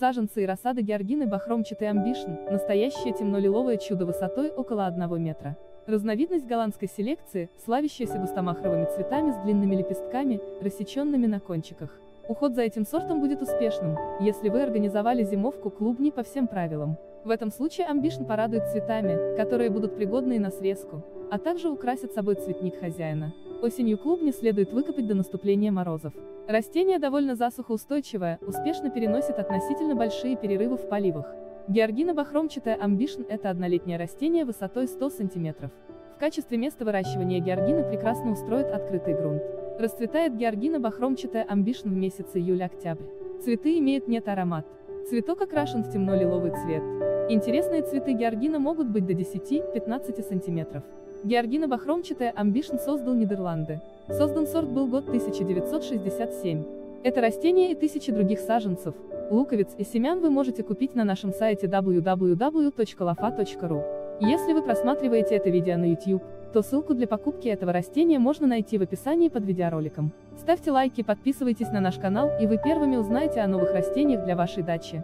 Саженцы и рассада георгины бахромчатый амбишн – настоящее темно-лиловое чудо высотой около 1 метра. Разновидность голландской селекции, славящаяся густомахровыми цветами с длинными лепестками, рассеченными на кончиках. Уход за этим сортом будет успешным, если вы организовали зимовку клубней по всем правилам. В этом случае амбишн порадует цветами, которые будут пригодны и на срезку, а также украсят собой цветник хозяина. Осенью клубни следует выкопать до наступления морозов. Растение довольно засухоустойчивое, успешно переносит относительно большие перерывы в поливах. Георгина бахромчатая Ambition – это однолетнее растение высотой 100 см. В качестве места выращивания георгины прекрасно устроит открытый грунт. Расцветает георгина бахромчатая Ambition в месяце июля-октябрь. Цветы имеют нет аромат. Цветок окрашен в темно-лиловый цвет. Интересные цветы георгина могут быть до 10-15 см. Георгина бахромчатая Ambition создал Нидерланды. Создан сорт был год 1967. Это растение и тысячи других саженцев, луковиц и семян вы можете купить на нашем сайте www.lafa.ru. Если вы просматриваете это видео на YouTube, то ссылку для покупки этого растения можно найти в описании под видеороликом. Ставьте лайки, подписывайтесь на наш канал, и вы первыми узнаете о новых растениях для вашей дачи.